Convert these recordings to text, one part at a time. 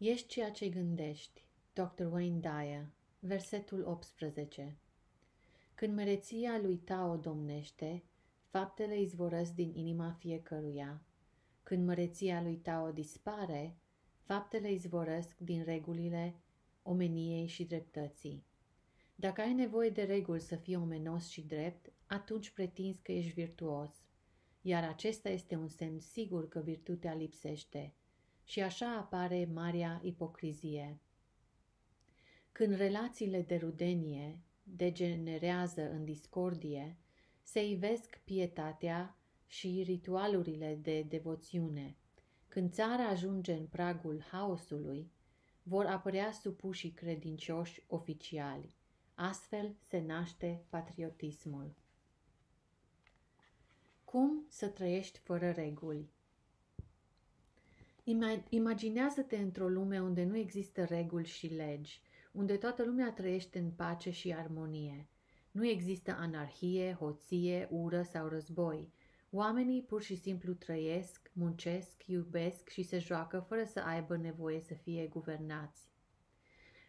Ești ceea ce gândești. Dr. Wayne Dyer, versetul 18 Când măreția lui Tao domnește, faptele izvorăsc din inima fiecăruia. Când măreția lui Tao dispare, faptele izvorăsc din regulile omeniei și dreptății. Dacă ai nevoie de reguli să fii omenos și drept, atunci pretinzi că ești virtuos, iar acesta este un semn sigur că virtutea lipsește. Și așa apare marea ipocrizie. Când relațiile de rudenie degenerează în discordie, se ivesc pietatea și ritualurile de devoțiune. Când țara ajunge în pragul haosului, vor apărea supușii credincioși oficiali. Astfel se naște patriotismul. Cum să trăiești fără reguli? Imaginează-te într-o lume unde nu există reguli și legi, unde toată lumea trăiește în pace și armonie. Nu există anarhie, hoție, ură sau război. Oamenii pur și simplu trăiesc, muncesc, iubesc și se joacă fără să aibă nevoie să fie guvernați.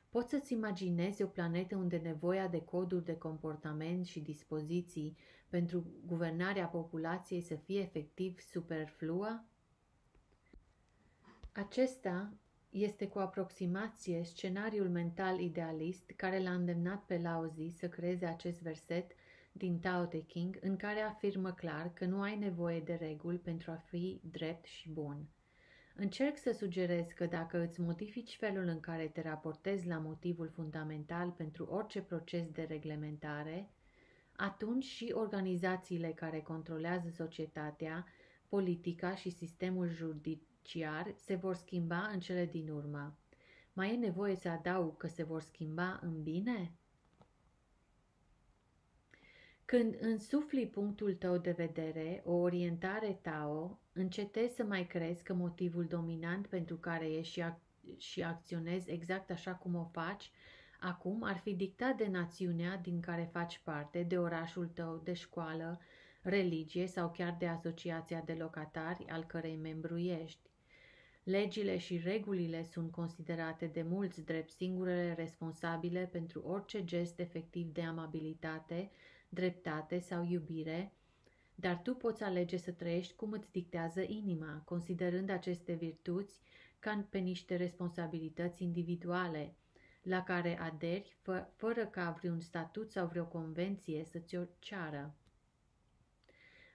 Poți să-ți imaginezi o planetă unde nevoia de coduri de comportament și dispoziții pentru guvernarea populației să fie efectiv superfluă? Acesta este cu aproximație scenariul mental idealist care l-a îndemnat pe Laozi să creeze acest verset din Tao Te Ching, în care afirmă clar că nu ai nevoie de reguli pentru a fi drept și bun. Încerc să sugerez că dacă îți modifici felul în care te raportezi la motivul fundamental pentru orice proces de reglementare, atunci și organizațiile care controlează societatea, politica și sistemul judiciar se vor schimba în cele din urmă. Mai e nevoie să adaug că se vor schimba în bine? Când însufli punctul tău de vedere, o orientare Tao, încetezi să mai crezi că motivul dominant pentru care ești și, ac- și acționezi exact așa cum o faci, acum ar fi dictat de națiunea din care faci parte, de orașul tău, de școală, religie sau chiar de asociația de locatari al cărei membru ești. Legile și regulile sunt considerate de mulți drept singurele responsabile pentru orice gest efectiv de amabilitate, dreptate sau iubire, dar tu poți alege să trăiești cum îți dictează inima, considerând aceste virtuți ca pe niște responsabilități individuale, la care aderi fă, fără ca vreun statut sau vreo convenție să ți-o ceară.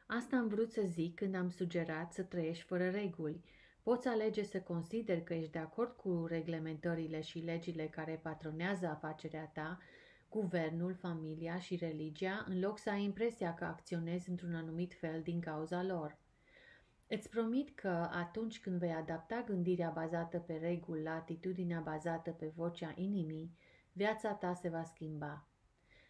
Asta am vrut să zic când am sugerat să trăiești fără reguli. Poți alege să consideri că ești de acord cu reglementările și legile care patronează afacerea ta guvernul, familia și religia, în loc să ai impresia că acționezi într-un anumit fel din cauza lor. Îți promit că atunci când vei adapta gândirea bazată pe reguli la atitudinea bazată pe vocea inimii, viața ta se va schimba.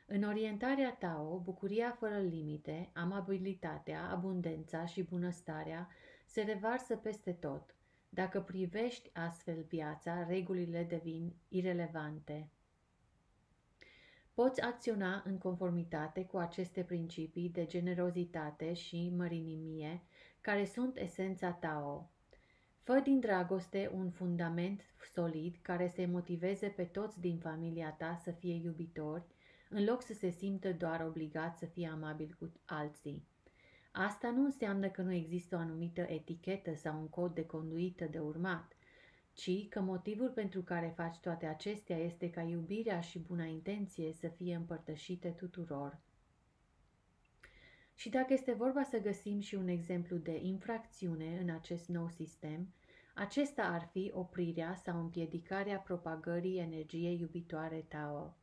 În orientarea Tao, bucuria fără limite, amabilitatea, abundența și bunăstarea se revarsă peste tot. Dacă privești astfel viața, regulile devin irelevante. Poți acționa în conformitate cu aceste principii de generozitate și mărinimie, care sunt esența Tao. Fă din dragoste un fundament solid care să motiveze pe toți din familia ta să fie iubitori, în loc să se simtă doar obligați să fie amabili cu alții. Asta nu înseamnă că nu există o anumită etichetă sau un cod de conduită de urmat ci că motivul pentru care faci toate acestea este ca iubirea și buna intenție să fie împărtășite tuturor. Și dacă este vorba să găsim și un exemplu de infracțiune în acest nou sistem, acesta ar fi oprirea sau împiedicarea propagării energiei iubitoare Tao.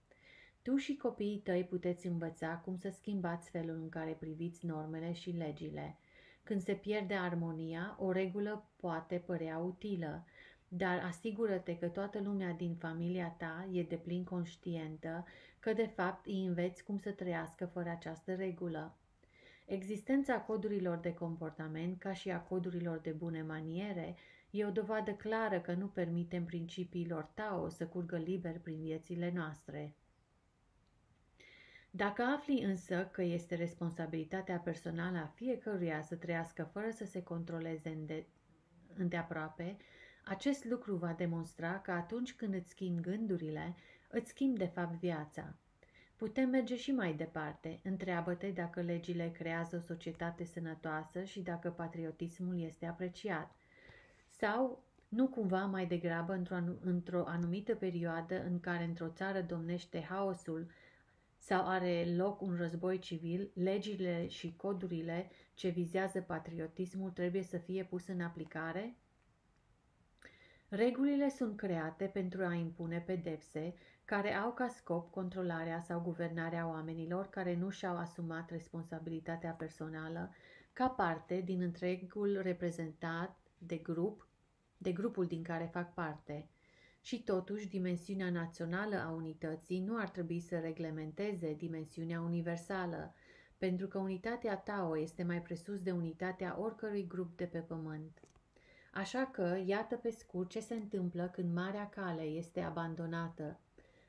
Tu și copiii tăi puteți învăța cum să schimbați felul în care priviți normele și legile. Când se pierde armonia, o regulă poate părea utilă, dar asigură-te că toată lumea din familia ta e de plin conștientă că de fapt îi înveți cum să trăiască fără această regulă. Existența codurilor de comportament, ca și a codurilor de bune maniere, e o dovadă clară că nu permitem principiilor Tao să curgă liber prin viețile noastre. Dacă afli însă că este responsabilitatea personală a fiecăruia să trăiască fără să se controleze îndeaproape, Acest lucru va demonstra că atunci când îți schimbi gândurile, îți schimbi de fapt viața. Putem merge și mai departe. Întreabă-te dacă legile creează o societate sănătoasă și dacă patriotismul este apreciat. Sau nu cumva mai degrabă într-o, într anumită perioadă în care într-o țară domnește haosul sau are loc un război civil, legile și codurile ce vizează patriotismul trebuie să fie puse în aplicare? Regulile sunt create pentru a impune pedepse care au ca scop controlarea sau guvernarea oamenilor care nu și-au asumat responsabilitatea personală ca parte din întregul reprezentat de grup, de grupul din care fac parte. Și totuși, dimensiunea națională a unității nu ar trebui să reglementeze dimensiunea universală, pentru că unitatea Tao este mai presus de unitatea oricărui grup de pe pământ. Așa că, iată pe scurt ce se întâmplă când Marea Cale este abandonată.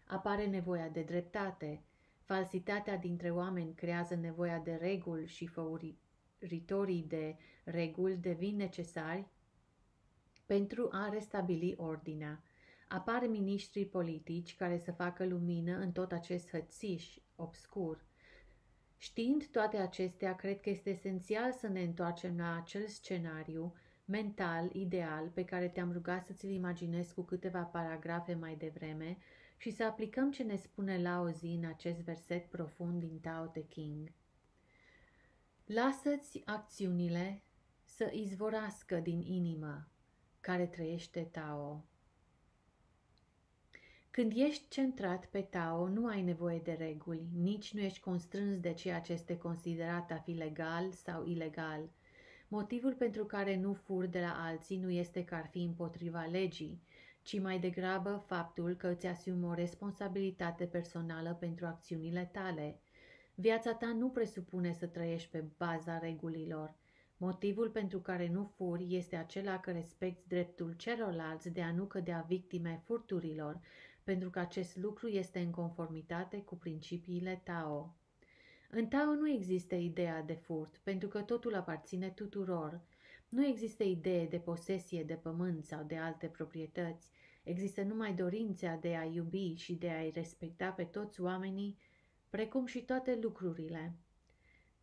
Apare nevoia de dreptate. Falsitatea dintre oameni creează nevoia de reguli și făuritorii de reguli devin necesari pentru a restabili ordinea. Apar miniștrii politici care să facă lumină în tot acest hățiș obscur. Știind toate acestea, cred că este esențial să ne întoarcem la acel scenariu mental ideal pe care te-am rugat să ți-l imaginezi cu câteva paragrafe mai devreme și să aplicăm ce ne spune Lao Zi în acest verset profund din Tao Te King. Lasă-ți acțiunile să izvorască din inimă care trăiește Tao. Când ești centrat pe Tao, nu ai nevoie de reguli, nici nu ești constrâns de ceea ce este considerat a fi legal sau ilegal. Motivul pentru care nu fur de la alții nu este că ar fi împotriva legii, ci mai degrabă faptul că îți asumi o responsabilitate personală pentru acțiunile tale. Viața ta nu presupune să trăiești pe baza regulilor. Motivul pentru care nu furi este acela că respecti dreptul celorlalți de a nu cădea victime furturilor, pentru că acest lucru este în conformitate cu principiile Tao. În Tao nu există ideea de furt, pentru că totul aparține tuturor. Nu există idee de posesie de pământ sau de alte proprietăți. Există numai dorința de a iubi și de a-i respecta pe toți oamenii, precum și toate lucrurile.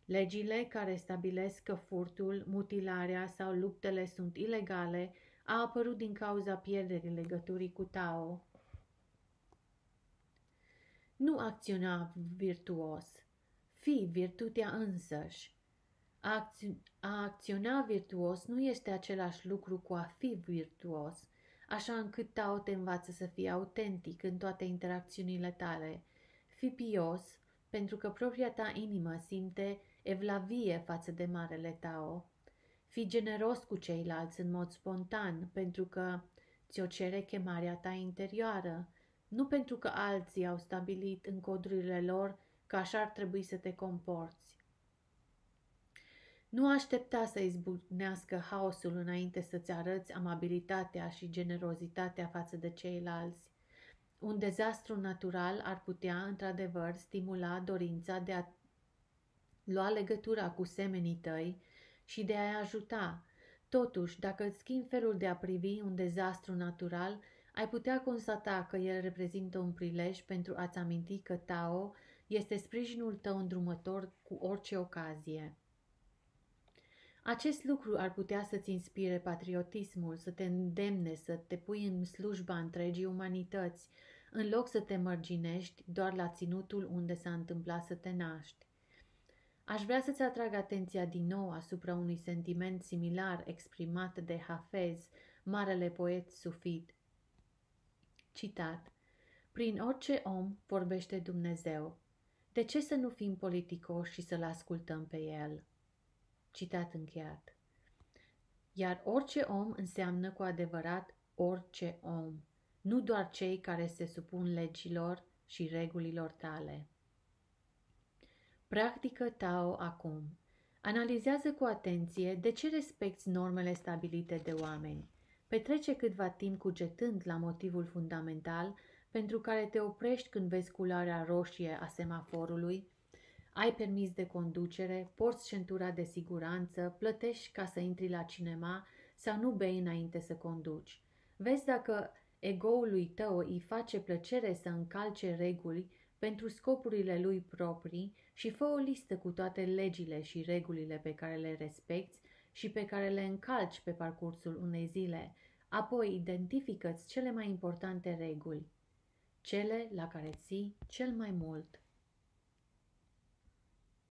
Legile care stabilesc că furtul, mutilarea sau luptele sunt ilegale a apărut din cauza pierderii legăturii cu Tao. Nu acționa virtuos, fi virtutea însăși. A, acți- a acționa virtuos nu este același lucru cu a fi virtuos, așa încât Tao te învață să fii autentic în toate interacțiunile tale. Fi pios, pentru că propria ta inimă simte evlavie față de marele Tao. Fi generos cu ceilalți în mod spontan, pentru că ți-o cere chemarea ta interioară, nu pentru că alții au stabilit în codurile lor că așa ar trebui să te comporți. Nu aștepta să izbucnească haosul înainte să-ți arăți amabilitatea și generozitatea față de ceilalți. Un dezastru natural ar putea, într-adevăr, stimula dorința de a lua legătura cu semenii tăi și de a-i ajuta. Totuși, dacă îți schimbi felul de a privi un dezastru natural, ai putea constata că el reprezintă un prilej pentru a-ți aminti că Tao este sprijinul tău îndrumător cu orice ocazie. Acest lucru ar putea să-ți inspire patriotismul, să te îndemne să te pui în slujba întregii umanități, în loc să te mărginești doar la ținutul unde s-a întâmplat să te naști. Aș vrea să-ți atrag atenția din nou asupra unui sentiment similar exprimat de Hafez, marele poet sufit. Citat Prin orice om vorbește Dumnezeu. De ce să nu fim politicoși și să-l ascultăm pe el? Citat încheiat. Iar orice om înseamnă cu adevărat orice om, nu doar cei care se supun legilor și regulilor tale. Practică Tao acum. Analizează cu atenție de ce respecti normele stabilite de oameni. Petrece câtva timp cugetând la motivul fundamental pentru care te oprești când vezi culoarea roșie a semaforului, ai permis de conducere, porți centura de siguranță, plătești ca să intri la cinema sau nu bei înainte să conduci. Vezi dacă egoului tău îi face plăcere să încalce reguli pentru scopurile lui proprii și fă o listă cu toate legile și regulile pe care le respecti și pe care le încalci pe parcursul unei zile, Apoi identifică-ți cele mai importante reguli, cele la care ții cel mai mult.